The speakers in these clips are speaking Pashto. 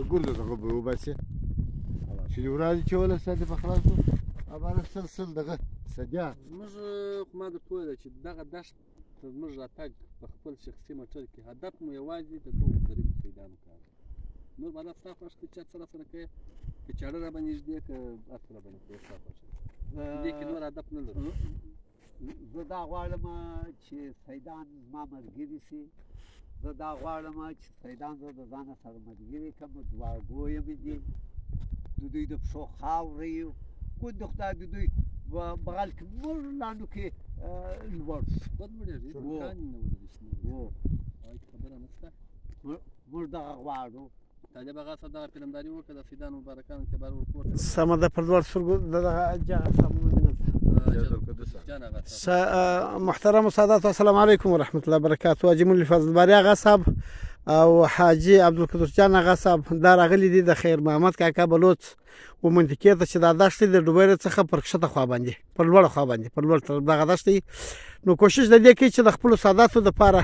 ته ګرځه دغه به وباسې چې دې ورازې چې وله سر دې په خلاص شو اباره سل سل دغه سدیا موږ خو ما درته وویل چې دغه دښت ته موږ راتګ په خپل شخصي موټر کې هدف مو یوازې د دغو غریبو سیدانو کار نور بالا ستا خوښ که چا څه راسره کوي که چاړه راباندې ږدې که اس راباندې کوي ستا خوښ دې کې نور هدف نه لرو زه دا غواړم چې سیدان زما ملګري شي زه دا غواړم چې سیدان زه د ځان سره ملګري کړم دعاګویه مې دي د دوی د پښو خاوره یو ګوند خدای د دوی بغل کې مور لاندو کې لوړ خود مړ دی ورکان نه ولري شنو هاي خبره نشته مور دغه غواړو طالب هغه څه دغه فلمداري وکړه د سیدان مبارکان چې بار ورکوټ سم ده پر دوړ سرګو دغه جهه سم محترم سادات السلام علیکم ورحمت الله وبرکاته حاجی مولوی فضل باریا غا صاحب او حاجی عبدالقدوس جان غا صاحب دا راغلي دي د خیر محمد کاکا بلوچ وموندل کېده چې دا دښتې د ډبرې څخه پر کښته خوا باندې پر لوړه خوا باندې پر لوړ تر دغه دښتې نو کوشش د دې کوي چې د خپل ساداتو د پاره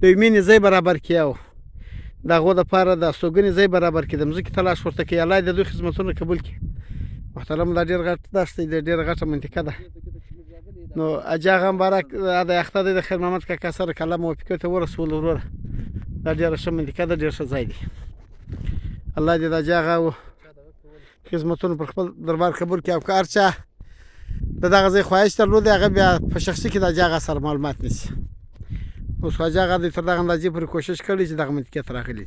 د مینې ځای برابر کړي او دغه د پاره د سوګنې ځای برابر کړي د مزکه تلاش ورته کوي الله د دوی خدمتونه قبول کړي محترم دا ډیر غټ دښتې د ډیر غټه منطقه ده نو اجا غم بارک د اخته د خیر محمد کا کسر کلم او فکر ته ورسول وروره دا ډیره ښه منطقه ده ډیر ښه ځای دی الله دې دا جاغه او خدمتونه پر خپل دربار قبول کړي او کار چا د دغه ځای خواهش درلود هغه بیا په شخصي کې دا جاغه سره معلومات نیسي اوس هغه د تر دغه اندازې پر کوشش کړی چې دغه منطقه تر اخلي